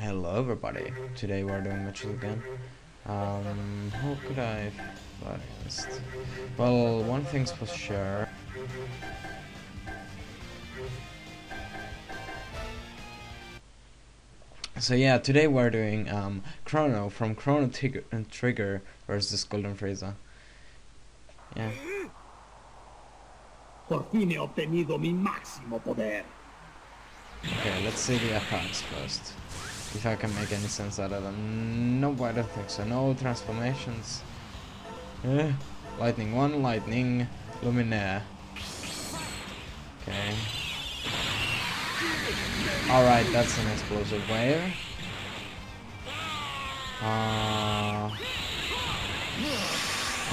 Hello everybody, today we're doing Mitchell again. Um, how could I? Well, one thing's for sure. So yeah, today we're doing um, Chrono from Chrono Tig and Trigger versus Golden Frieza. Yeah. Por fin he obtenido mi máximo poder. Okay, let's see the attacks first. If I can make any sense out of them. No, I don't think so. No transformations. Eh, lightning 1, Lightning, Luminaire. Okay. Alright, that's an explosive wave. Uh,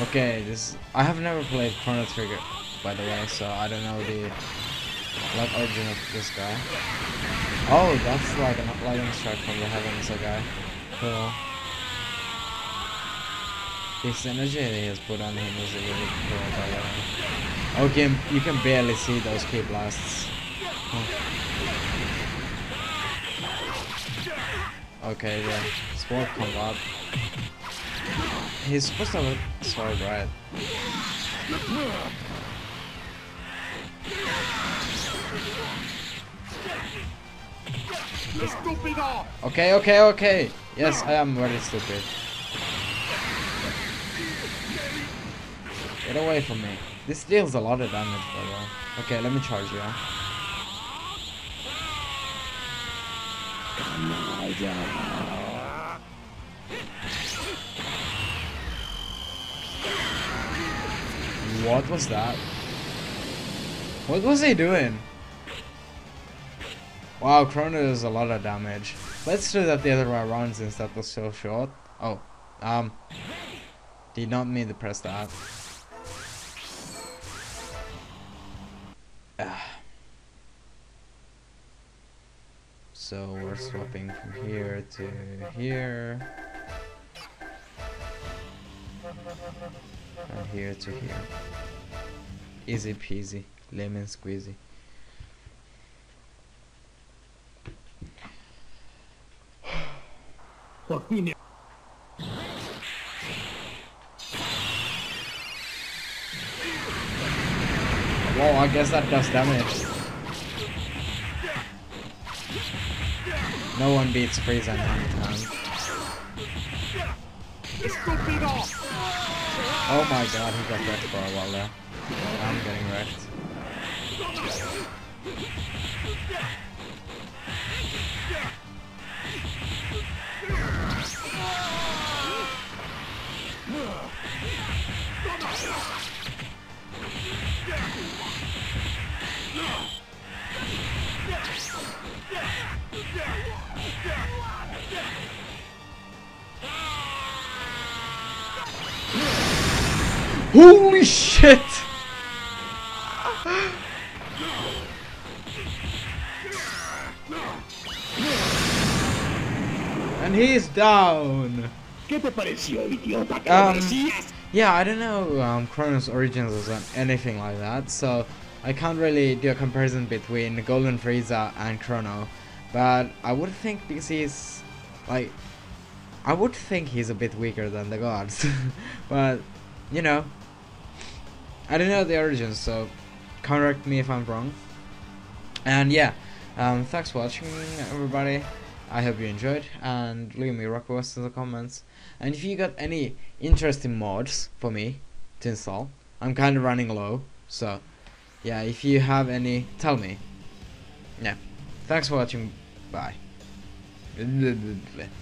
okay, this I have never played Chrono Trigger, by the way, so I don't know the like origin of this guy. Oh, that's like a lightning strike from the heavens, okay. Cool. This energy he has put on him is really cool. Okay, oh, you can barely see those ki blasts. Okay, the sport comes up. He's supposed to look so bright. ¡Estúpido! Ah. Okay, okay, okay. Yes, I am very stupid. Get away from me. This deals a lot of damage, by the way. Okay, let me charge you. What was that? What was he doing? Wow, Chrono does a lot of damage. Let's do that the other way around since that was so short. Oh, um, did not mean to press that. Ah. So we're swapping from here to here. And here to here. Easy peasy, lemon squeezy. Fin. Whoa, I guess that does damage. No one beats Frieza in to Oh my god, he got wrecked for a while there. I'm getting wrecked. Holy shit! And he's down! ¿Qué te pareció, idiota? ¿Qué Um, decías? Yeah, I don't know um, Chrono's origins or anything like that, so I can't really do a comparison between Golden Frieza and Chrono. But I would think because he's like, I would think he's a bit weaker than the gods. but you know, I don't know the origins, so correct me if I'm wrong. And yeah, um, thanks for watching, everybody. I hope you enjoyed, and leave me requests in the comments. And if you got any interesting mods for me to install, I'm kind of running low, so yeah, if you have any, tell me. Yeah, thanks for watching. Bye.